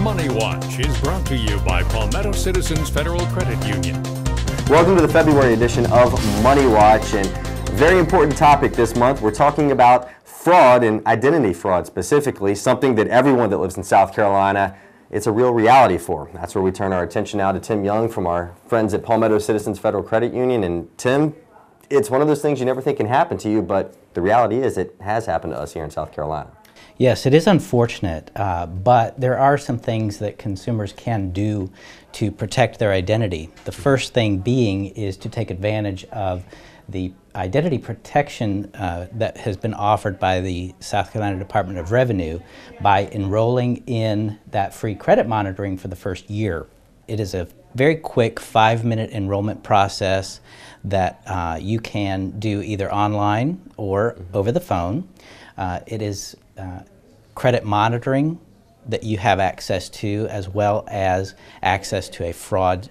Money Watch is brought to you by Palmetto Citizens Federal Credit Union. Welcome to the February edition of Money Watch and very important topic this month. We're talking about fraud and identity fraud specifically, something that everyone that lives in South Carolina it's a real reality for. That's where we turn our attention now to Tim Young from our friends at Palmetto Citizens Federal Credit Union. And Tim, it's one of those things you never think can happen to you, but the reality is it has happened to us here in South Carolina. Yes, it is unfortunate, uh, but there are some things that consumers can do to protect their identity. The first thing being is to take advantage of the identity protection uh, that has been offered by the South Carolina Department of Revenue by enrolling in that free credit monitoring for the first year. It is a very quick five minute enrollment process that uh, you can do either online or over the phone. Uh, it is uh, credit monitoring that you have access to, as well as access to a fraud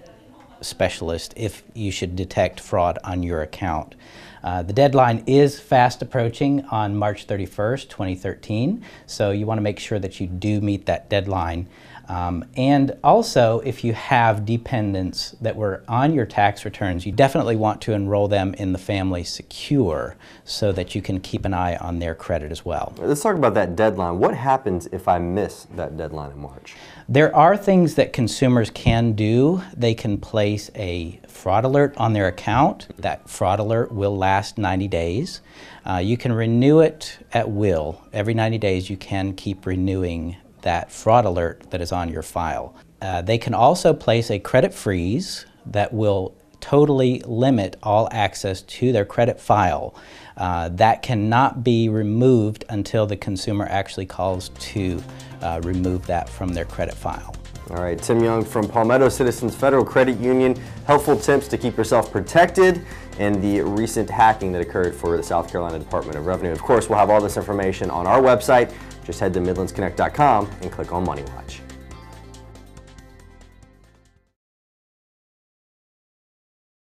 specialist if you should detect fraud on your account. Uh, the deadline is fast approaching on March 31st, 2013, so you want to make sure that you do meet that deadline. Um, and also, if you have dependents that were on your tax returns, you definitely want to enroll them in the Family Secure so that you can keep an eye on their credit as well. Let's talk about that deadline. What happens if I miss that deadline in March? There are things that consumers can do. They can place a fraud alert on their account. That fraud alert will last 90 days. Uh, you can renew it at will. Every 90 days, you can keep renewing that fraud alert that is on your file. Uh, they can also place a credit freeze that will totally limit all access to their credit file. Uh, that cannot be removed until the consumer actually calls to uh, remove that from their credit file. All right, Tim Young from Palmetto Citizens Federal Credit Union. Helpful tips to keep yourself protected and the recent hacking that occurred for the South Carolina Department of Revenue. Of course, we'll have all this information on our website. Just head to MidlandsConnect.com and click on Money Watch.